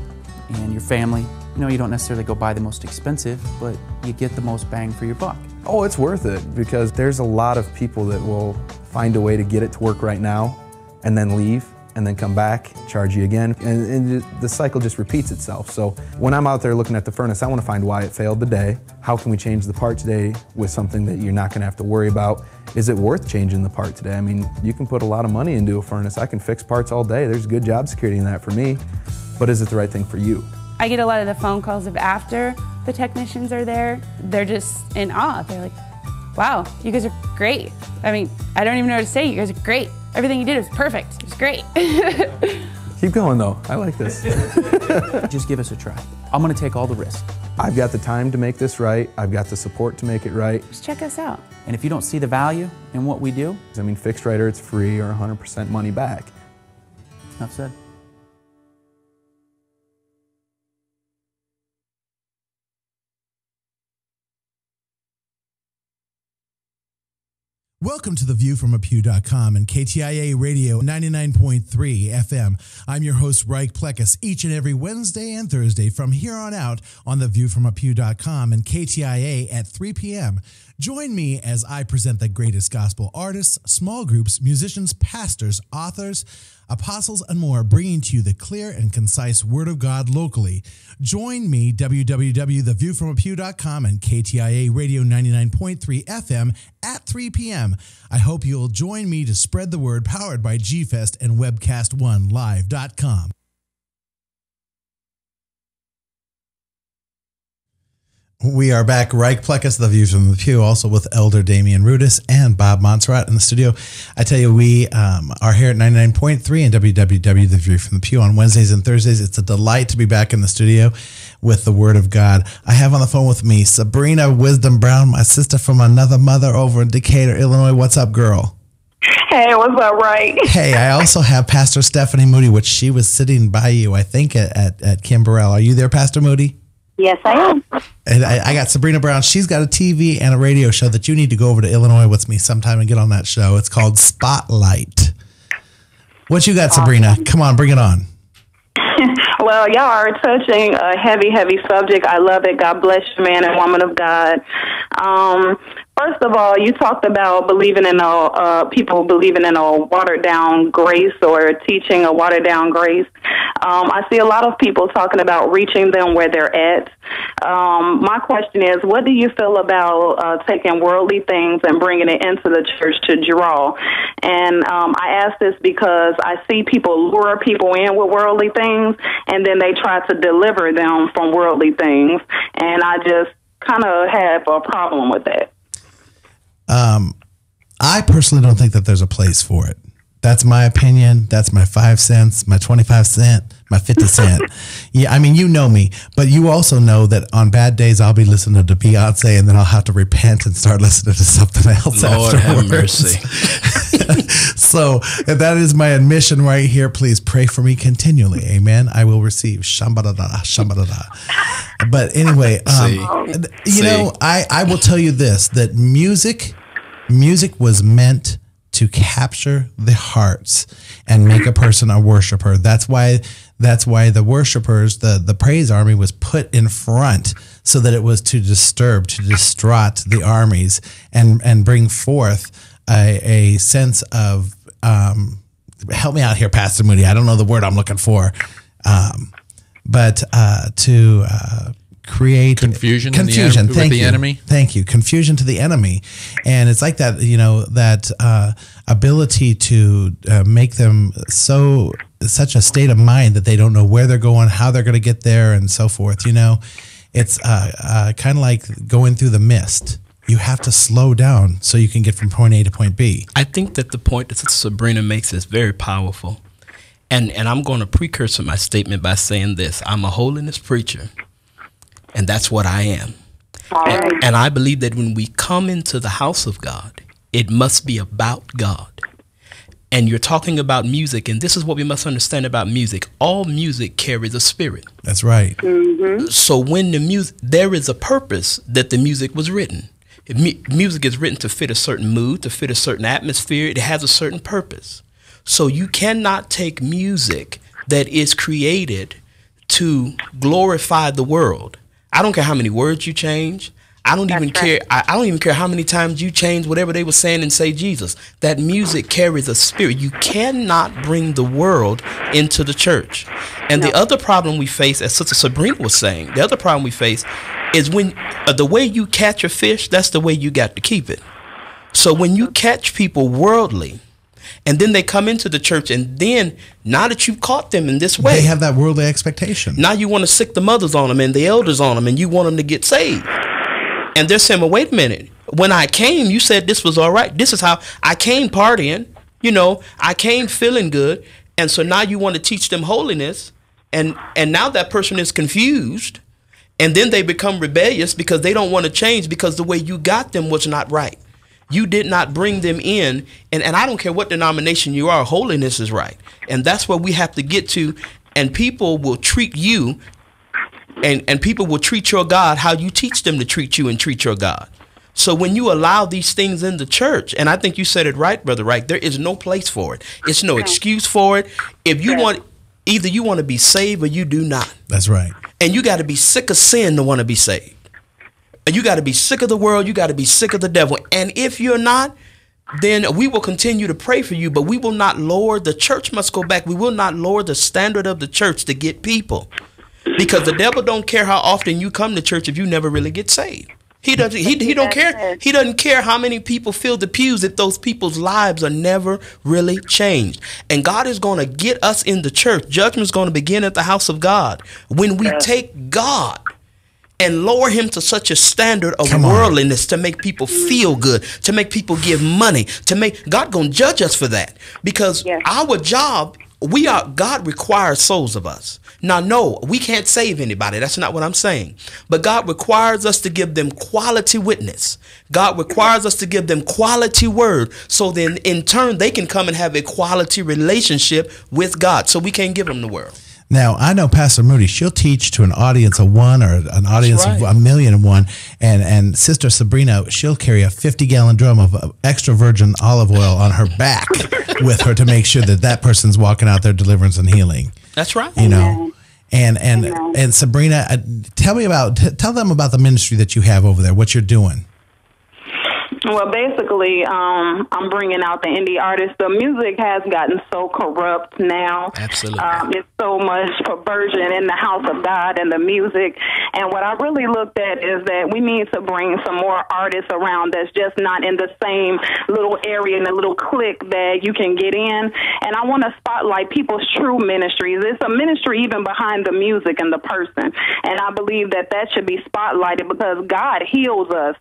and your family, you know, you don't necessarily go buy the most expensive, but you get the most bang for your buck. Oh, it's worth it because there's a lot of people that will find a way to get it to work right now and then leave and then come back, charge you again. And, and the cycle just repeats itself. So when I'm out there looking at the furnace, I want to find why it failed today. How can we change the part today with something that you're not going to have to worry about? Is it worth changing the part today? I mean, you can put a lot of money into a furnace. I can fix parts all day. There's good job security in that for me. But is it the right thing for you? I get a lot of the phone calls of after the technicians are there. They're just in awe. They're like, wow, you guys are great. I mean, I don't even know what to say. You guys are great. Everything you did was perfect. It was great. Keep going though. I like this. Just give us a try. I'm going to take all the risk. I've got the time to make this right. I've got the support to make it right. Just check us out. And if you don't see the value in what we do, I mean, fixed right or it's free or 100% money back. enough said. Welcome to the View from a Pew.com and KTIA Radio 99.3 FM. I'm your host, Reich Plekas, each and every Wednesday and Thursday from here on out on the View from a Pew.com and KTIA at 3 p.m. Join me as I present the greatest gospel artists, small groups, musicians, pastors, authors, apostles, and more, bringing to you the clear and concise Word of God locally. Join me, www.theviewfromapew.com and KTIA Radio 99.3 FM at 3 p.m. I hope you'll join me to spread the word powered by GFest and Webcast1Live.com. We are back. Reich Plekas, The Views from the Pew, also with Elder Damian Rudis and Bob Montserrat in the studio. I tell you, we um, are here at 99.3 and www. The View from the Pew on Wednesdays and Thursdays. It's a delight to be back in the studio with the Word of God. I have on the phone with me Sabrina Wisdom Brown, my sister from another mother over in Decatur, Illinois. What's up, girl? Hey, what's up, right? Hey, I also have Pastor Stephanie Moody, which she was sitting by you, I think, at, at, at Kimberell. Are you there, Pastor Moody? Yes, I am. And I, I got Sabrina Brown. She's got a TV and a radio show that you need to go over to Illinois with me sometime and get on that show. It's called Spotlight. What you got, Sabrina? Come on, bring it on. well, y'all are touching a heavy, heavy subject. I love it. God bless you, man and woman of God. Um, First of all, you talked about believing in a uh, people believing in a watered down grace or teaching a watered down grace. Um, I see a lot of people talking about reaching them where they're at. Um, my question is, what do you feel about uh, taking worldly things and bringing it into the church to draw? And um, I ask this because I see people lure people in with worldly things, and then they try to deliver them from worldly things, and I just kind of have a problem with that. Um, I personally don't think that there's a place for it. That's my opinion. That's my five cents, my 25 cent, my 50 cent. yeah, I mean, you know me, but you also know that on bad days, I'll be listening to Beyonce and then I'll have to repent and start listening to something else Lord afterwards. have mercy. so if that is my admission right here. Please pray for me continually. Amen. I will receive. Shambadada. But anyway, um, you See. know, I, I will tell you this, that music, music was meant to capture the hearts and make a person a worshiper. That's why that's why the worshipers, the the praise army was put in front so that it was to disturb, to distraught the armies and and bring forth a, a sense of um, help me out here, Pastor Moody. I don't know the word I'm looking for. Um, but uh, to uh, create Confusion in the confusion. with Thank the you. enemy? Thank you. Confusion to the enemy, and it's like that. You know that uh, ability to uh, make them so such a state of mind that they don't know where they're going, how they're going to get there, and so forth. You know, it's uh, uh, kind of like going through the mist. You have to slow down so you can get from point A to point B. I think that the point that Sabrina makes is very powerful. And and I'm going to precursor my statement by saying this. I'm a holiness preacher. And that's what I am. And, and I believe that when we come into the house of God, it must be about God. And you're talking about music, and this is what we must understand about music. All music carries a spirit. That's right. Mm-hmm. So when the music, there is a purpose that the music was written. If mu- music is written to fit a certain mood, to fit a certain atmosphere. It has a certain purpose. So you cannot take music that is created to glorify the world. I don't care how many words you change. I don't even care. I, I don't even care how many times you change whatever they were saying and say Jesus. That music carries a spirit. You cannot bring the world into the church. And the other problem we face, as Sister Sabrina was saying, the other problem we face is when uh, the way you catch a fish, that's the way you got to keep it. So when you catch people worldly, and then they come into the church, and then now that you've caught them in this way, They have that worldly expectation. now you want to sic the mothers on them and the elders on them, and you want them to get saved. And they're saying, well, wait a minute. When I came, you said this was all right. This is how I came partying. You know, I came feeling good. And so now you want to teach them holiness, and and now that person is confused, and then they become rebellious because they don't want to change because the way you got them was not right. You did not bring them in, and, and I don't care what denomination you are, holiness is right. And that's what we have to get to. And people will treat you and, and people will treat your God how you teach them to treat you and treat your God. So when you allow these things in the church, and I think you said it right, brother, right? There is no place for it. It's no excuse for it. If you want either you want to be saved or you do not. That's right. And you got to be sick of sin to want to be saved. You got to be sick of the world, you got to be sick of the devil. And if you're not, then we will continue to pray for you, but we will not lower the church must go back. We will not lower the standard of the church to get people. Because the devil don't care how often you come to church if you never really get saved. He doesn't he, he don't care he doesn't care how many people fill the pews if those people's lives are never really changed. And God is going to get us in the church. Judgment is going to begin at the house of God. When we take God and lower him to such a standard of worldliness to make people feel good, to make people give money, to make God gonna judge us for that. Because our job, we are God requires souls of us. Now, no, we can't save anybody. That's not what I'm saying. But God requires us to give them quality witness. God requires us to give them quality word. So then in turn they can come and have a quality relationship with God. So we can't give them the world. Now I know Pastor Moody. She'll teach to an audience of one or an audience of right. a million and one, and and Sister Sabrina, she'll carry a fifty gallon drum of extra virgin olive oil on her back with her to make sure that that person's walking out their deliverance and healing. That's right. You know, and and and Sabrina, uh, tell me about tell them about the ministry that you have over there. What you're doing. Well, basically, um, I'm bringing out the indie artists. The music has gotten so corrupt now. Absolutely. Um, it's so much perversion in the house of God and the music. And what I really looked at is that we need to bring some more artists around that's just not in the same little area and the little clique that you can get in. And I want to spotlight people's true ministries. It's a ministry even behind the music and the person. And I believe that that should be spotlighted because God heals us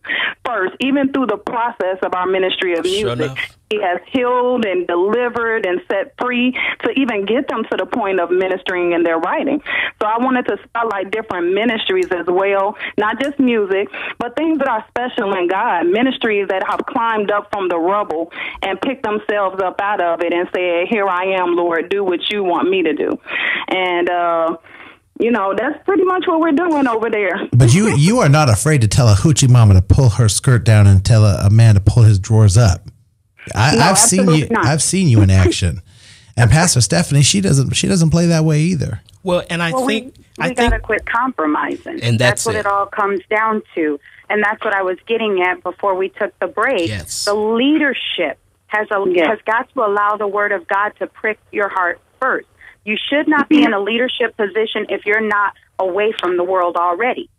first, even through the process of our ministry of music. enough. He has healed and delivered and set free to even get them to the point of ministering in their writing. So I wanted to spotlight different ministries as well, not just music, but things that are special in God, ministries that have climbed up from the rubble and picked themselves up out of it and said, Here I am, Lord, do what you want me to do. And, uh, you know, that's pretty much what we're doing over there. But you you are not afraid to tell a hoochie mama to pull her skirt down and tell a, a man to pull his drawers up. I, No, I've seen you. not. I've seen you in action. And Pastor Stephanie, she doesn't she doesn't play that way either. Well, and I well, think we, I we think got to quit compromising. And that's what it. it. all comes down to. And that's what I was getting at before we took the break. Yes. The leadership has, a, has got to allow the Word of God to prick your heart first. You should not be in a leadership position if you're not away from the world already.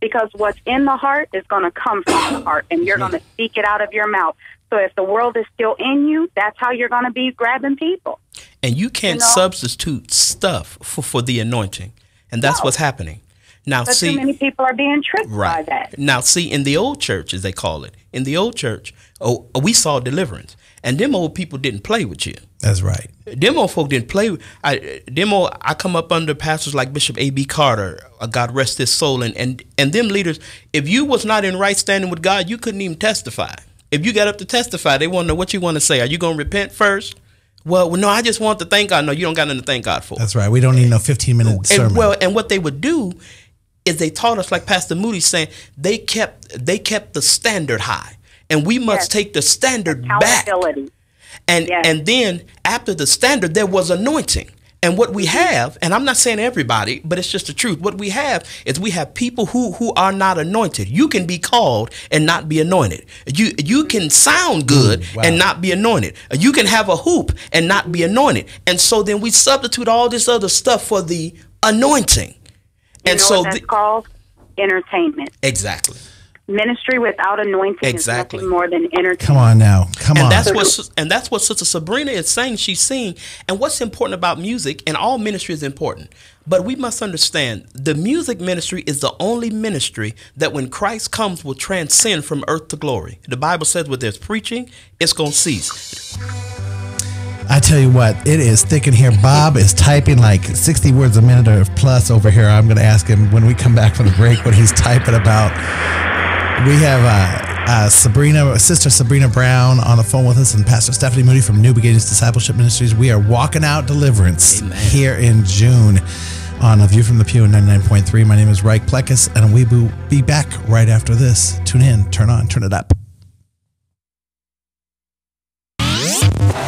Because what's in the heart is going to come from the heart, and you're going to speak it out of your mouth. So if the world is still in you, that's how you're going to be grabbing people. and you can't You know? substitute stuff for, for the anointing. And that's what's happening. Now But see too many people are being tricked by that. Now, see, in the old church, as they call it, in the old church, oh, we saw deliverance, and them old people didn't play with you. That's right. Them old folk didn't play. I, them old, I come up under pastors like Bishop A. B. Carter, uh, God rest his soul, and, and and them leaders. If you was not in right standing with God, you couldn't even testify. If you got up to testify, they want to know what you want to say. Are you going to repent first? Well, no, I just want to thank God. No, you don't got nothing to thank God for. That's right. We don't need no fifteen minute And sermon. well, and what they would do is they taught us, like Pastor Moody saying, they kept they kept the standard high, and we must take the standard back. Accountability. And and then after the standard, there was anointing. And what we mm-hmm. have, and I'm not saying everybody, but it's just the truth. What we have is we have people who who are not anointed. You can be called and not be anointed. You you can sound good and not be anointed. You can have a hoop and not be anointed. And so then we substitute all this other stuff for the anointing. You And know so what that's the- called? Entertainment. exactly. Ministry without anointing Exactly. is nothing more than entertainment. Come on now. Come and on. that's what and that's what Sister Sabrina is saying. She's seeing, and what's important about music, and all ministry is important. But we must understand the music ministry is the only ministry that, when Christ comes, will transcend from earth to glory. The Bible says, "Where there's preaching, it's gonna cease." I tell you what, it is thick in here. Bob is typing like 60 words a minute or plus over here. I'm going to ask him when we come back from the break what he's typing about. We have uh, uh, Sabrina, Sister Sabrina Brown on the phone with us, and Pastor Stephanie Moody from New Beginnings Discipleship Ministries. We are walking out deliverance here in June on A View from the Pew in 99.3. My name is Reich Plekas, and we will be back right after this. Tune in, turn on, turn it up.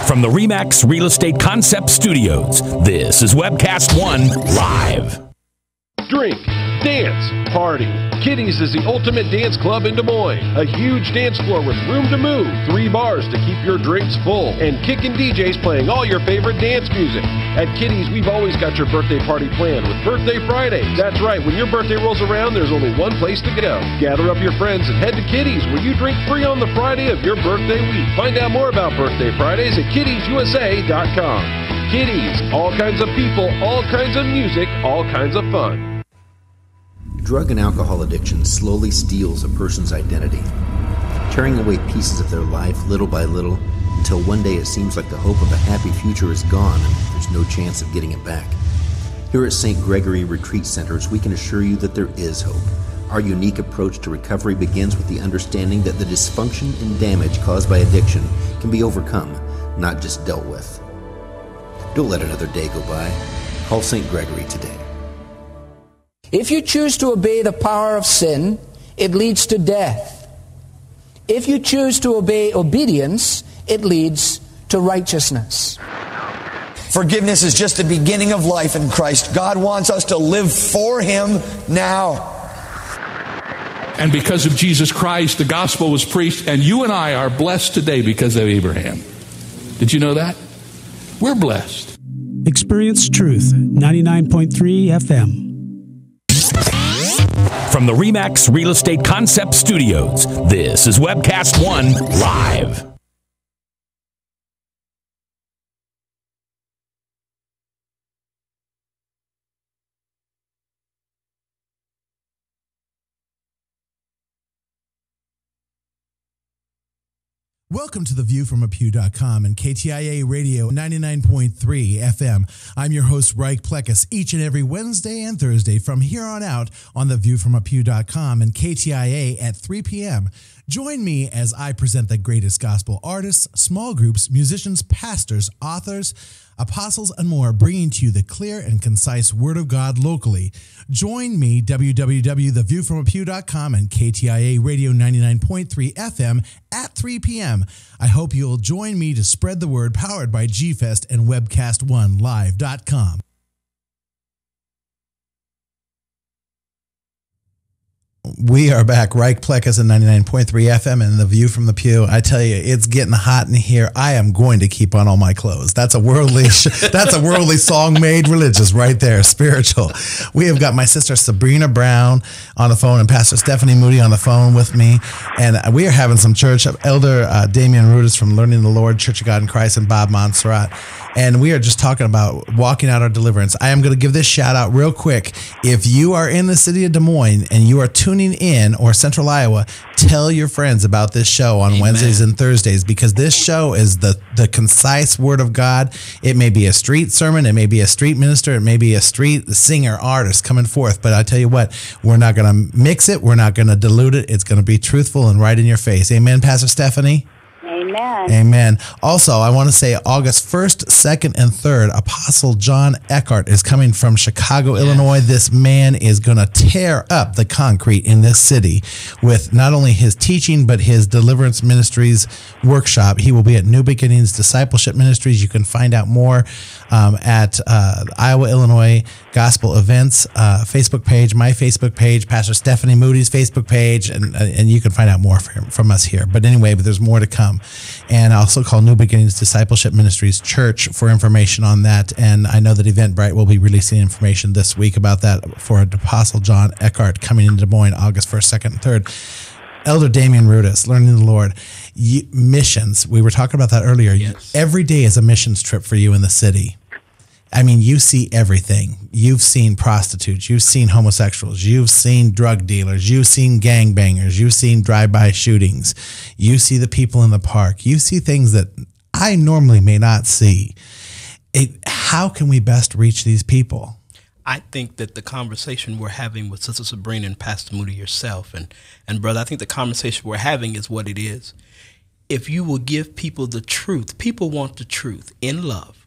From the REMAX Real Estate Concept Studios, this is Webcast One Live. Drink, dance, party. Kitty's is the ultimate dance club in Des Moines. A huge dance floor with room to move, three bars to keep your drinks full, and kickin' DJs playing all your favorite dance music. At Kitty's, we've always got your birthday party planned with Birthday Fridays. That's right, when your birthday rolls around, there's only one place to go. Gather up your friends and head to Kitty's, where you drink free on the Friday of your birthday week. Find out more about Birthday Fridays at kittiesusa.com. Kitty's, all kinds of people, all kinds of music, all kinds of fun. Drug and alcohol addiction slowly steals a person's identity, tearing away pieces of their life little by little until one day it seems like the hope of a happy future is gone and there's no chance of getting it back. Here at St. Gregory Retreat Centers, we can assure you that there is hope. Our unique approach to recovery begins with the understanding that the dysfunction and damage caused by addiction can be overcome, not just dealt with. Don't let another day go by. Call St. Gregory today. If you choose to obey the power of sin, it leads to death. If you choose to obey obedience, it leads to righteousness. Forgiveness is just the beginning of life in Christ. God wants us to live for Him now. And because of Jesus Christ, the gospel was preached, and you and I are blessed today because of Abraham. Did you know that? We're blessed. Experience Truth, 99.3 FM. From the REMAX Real Estate Concept Studios, this is Webcast One Live. Welcome to the View from Pew.com and KTIA Radio 99.3 FM. I'm your host, Reich Plekas, each and every Wednesday and Thursday from here on out on the View from Pew.com and KTIA at 3 p.m. Join me as I present the greatest gospel artists, small groups, musicians, pastors, authors, apostles, and more, bringing to you the clear and concise Word of God locally. Join me, www.theviewfromapew.com and KTIA Radio 99.3 FM at 3 p.m. I hope you'll join me to spread the word powered by GFest and Webcast1Live.com. We are back. Reich Plekas at 99.3 FM and the view from the pew. I tell you, it's getting hot in here. I am going to keep on all my clothes. That's a worldly that's a worldly song made religious right there, spiritual. We have got my sister Sabrina Brown on the phone and Pastor Stephanie Moody on the phone with me. And we are having some church. Elder uh, Damian Rudis from Learning the Lord, Church of God in Christ, and Bob Montserrat. And we are just talking about walking out our deliverance. I am going to give this shout out real quick. If you are in the city of Des Moines and you are tuning in or Central Iowa, tell your friends about this show on Amen. Wednesdays and Thursdays because this show is the the concise word of God. It may be a street sermon, it may be a street minister, it may be a street singer artist coming forth, but I tell you what, we're not going to mix it, we're not going to dilute it. It's going to be truthful and right in your face. Amen, Pastor Stephanie. Amen. Amen. Also, I want to say August 1st, 2nd, and 3rd, Apostle John Eckhardt is coming from Chicago, yes. Illinois. This man is going to tear up the concrete in this city with not only his teaching, but his deliverance ministries workshop. He will be at New Beginnings Discipleship Ministries. You can find out more um, at uh, Iowa, Illinois Gospel Events uh, Facebook page, my Facebook page, Pastor Stephanie Moody's Facebook page, and, and you can find out more from, from us here. But anyway, but there's more to come and I also call New Beginnings Discipleship Ministries Church for information on that. And I know that Eventbrite will be releasing information this week about that for Apostle John Eckhardt coming into Des Moines August 1st, 2nd, and 3rd. Elder Damian Rudis, Learning the Lord, you, missions. We were talking about that earlier. Yes. Every day is a missions trip for you in the city. I mean, you see everything. You've seen prostitutes, you've seen homosexuals, you've seen drug dealers, you've seen gangbangers, you've seen drive by shootings, you see the people in the park, you see things that I normally may not see. It, how can we best reach these people? I think that the conversation we're having with Sister Sabrina and Pastor Moody yourself and, and brother, I think the conversation we're having is what it is. If you will give people the truth, people want the truth in love.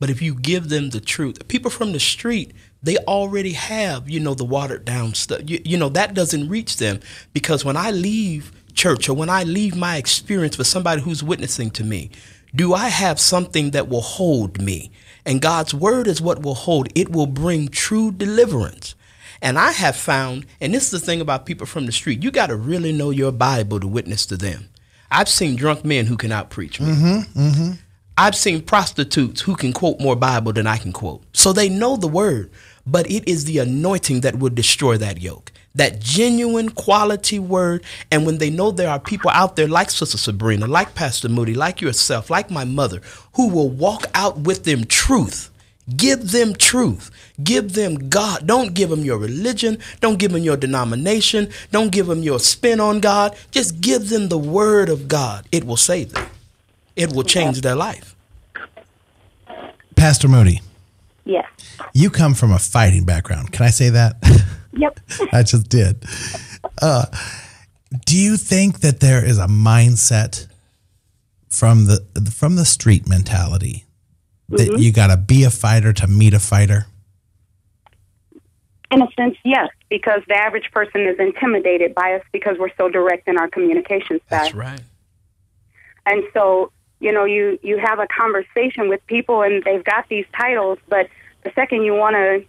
But if you give them the truth, people from the street, they already have, you know, the watered down stuff. You, you know, that doesn't reach them because when I leave church or when I leave my experience with somebody who's witnessing to me, do I have something that will hold me? And God's word is what will hold. It will bring true deliverance. And I have found, and this is the thing about people from the street, you got to really know your Bible to witness to them. I've seen drunk men who cannot preach me. Mm-hmm, mm-hmm. I've seen prostitutes who can quote more Bible than I can quote. So they know the word, but it is the anointing that will destroy that yoke. That genuine quality word. And when they know there are people out there like Sister Sabrina, like Pastor Moody, like yourself, like my mother, who will walk out with them truth. Give them truth. Give them God. Don't give them your religion. Don't give them your denomination. Don't give them your spin on God. Just give them the word of God. It will save them it will change their life. Pastor Moody. Yes. You come from a fighting background. Can I say that? Yep. I just did. Uh, do you think that there is a mindset from the from the street mentality that Mhm. you got to be a fighter to meet a fighter? In a sense, yes, because the average person is intimidated by us because we're so direct in our communication style. That's right. And so, you know, you you have a conversation with people and they've got these titles, but the second you want to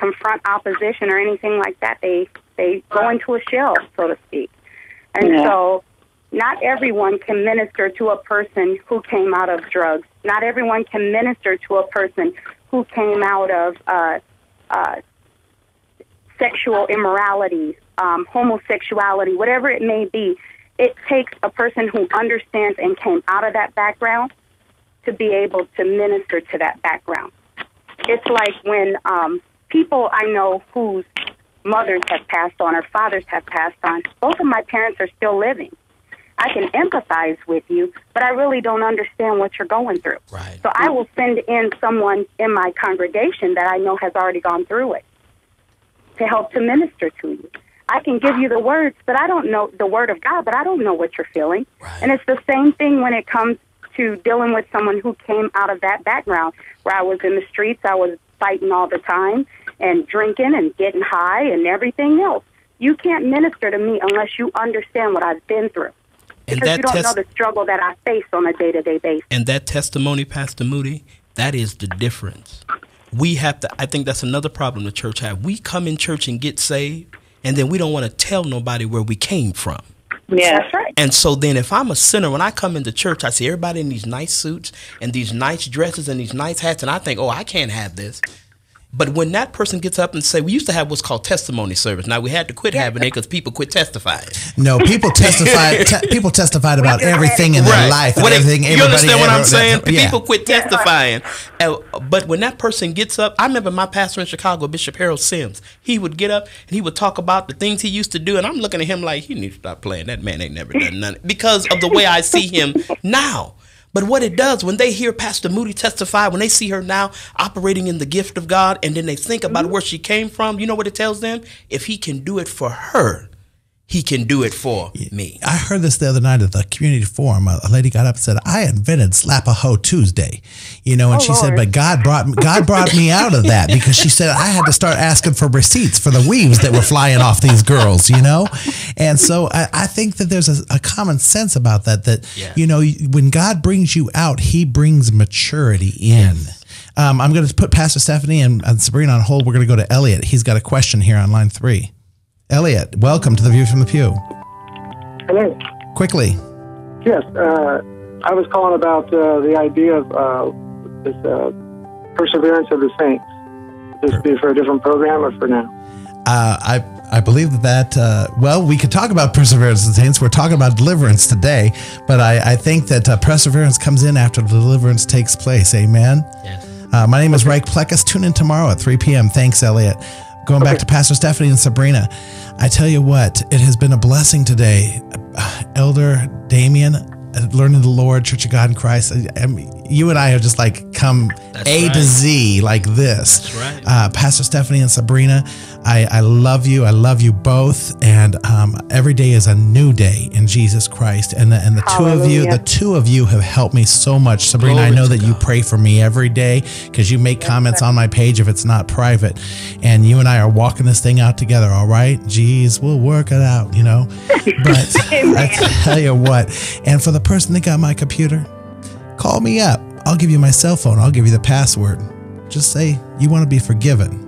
confront opposition or anything like that, they they go into a shell, so to speak. And Yeah. so, not everyone can minister to a person who came out of drugs. Not everyone can minister to a person who came out of uh, uh, sexual immorality, um, homosexuality, whatever it may be. It takes a person who understands and came out of that background to be able to minister to that background. It's like when um, people I know whose mothers have passed on or fathers have passed on, both of my parents are still living. I can empathize with you, but I really don't understand what you're going through. Right. So I will send in someone in my congregation that I know has already gone through it to help to minister to you. I can give you the words, but I don't know the word of God, but I don't know what you're feeling. Right. And it's the same thing when it comes to dealing with someone who came out of that background where I was in the streets, I was fighting all the time and drinking and getting high and everything else. You can't minister to me unless you understand what I've been through. And Because that you don't test- know the struggle that I face on a day to day basis. And that testimony, Pastor Moody, that is the difference. We have to, I think that's another problem the church have. We come in church and get saved, and then we don't want to tell nobody where we came from. Yeah, that's right. And so then, if I'm a sinner, when I come into church, I see everybody in these nice suits and these nice dresses and these nice hats, and I think, oh, I can't have this. But when that person gets up and say, we used to have what's called testimony service. Now we had to quit having it because people quit testifying. No, people testified. te- people testified about everything in their Right. life and What if- everything. You understand what I'm ever- saying? Yeah. People quit testifying. But when that person gets up, I remember my pastor in Chicago, Bishop Harold Sims. He would get up and he would talk about the things he used to do, and I'm looking at him like he needs to stop playing. That man ain't never done nothing because of the way I see him now. But what it does when they hear Pastor Moody testify, when they see her now operating in the gift of God, and then they think about mm-hmm. where she came from, you know what it tells them? If he can do it for her, he can do it for me. I heard this the other night at the community forum. A, a lady got up and said, "I invented Slap a Hoe Tuesday," you know, and Oh, she said, "But God brought God brought me out of that because she said I had to start asking for receipts for the weaves that were flying off these girls, you know." And so I, I think that there's a, a common sense about that. That you know, when God brings you out, He brings maturity in. Um, I'm going to put Pastor Stephanie and, and Sabrina on hold. We're going to go to Elliot. He's got a question here on line three. Elliot, welcome to the View from the Pew. Hello. Quickly. Yes, uh, I was calling about uh, the idea of uh, this uh, perseverance of the saints. Would this be for a different program or for now? Uh, I I believe that that uh, well we could talk about perseverance of the saints. We're talking about deliverance today, but I, I think that uh, perseverance comes in after the deliverance takes place. Amen. Uh, my name is Reich Plekas. Tune in tomorrow at 3 p.m. Thanks, Elliot. Going back to Pastor Stephanie and Sabrina, I tell you what, it has been a blessing today. Elder Damien, Learning the Lord, Church of God in Christ. I, I mean, you and I have just like come That's A right. to Z like this. That's right. Uh, Pastor Stephanie and Sabrina, I, I love you. I love you both. And um, every day is a new day in Jesus Christ. And the, and the two of you, the two of you have helped me so much. Sabrina, I know to that you pray for me every day because you make comments on my page if it's not private. And you and I are walking this thing out together, all right? Jeez, we'll work it out, you know? But I tell you what, and for the person that got my computer, call me up. I'll give you my cell phone. I'll give you the password. Just say you want to be forgiven.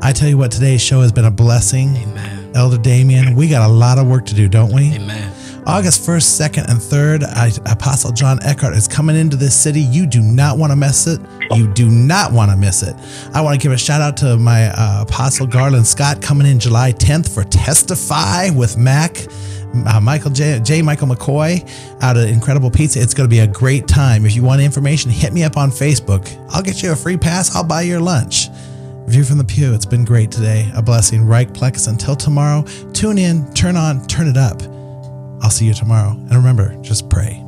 I tell you what, today's show has been a blessing. Amen. Elder Damien, we got a lot of work to do, don't we? Amen. August 1st, 2nd, and 3rd, I, Apostle John Eckhardt is coming into this city. You do not want to miss it. You do not want to miss it. I want to give a shout out to my uh, Apostle Garland Scott coming in July 10th for Testify with Mac. Uh, Michael J, J. Michael McCoy out of Incredible Pizza. It's going to be a great time. If you want information, hit me up on Facebook. I'll get you a free pass. I'll buy your lunch. View from the pew. It's been great today. A blessing. Reich Plex. Until tomorrow, tune in, turn on, turn it up. I'll see you tomorrow. And remember, just pray.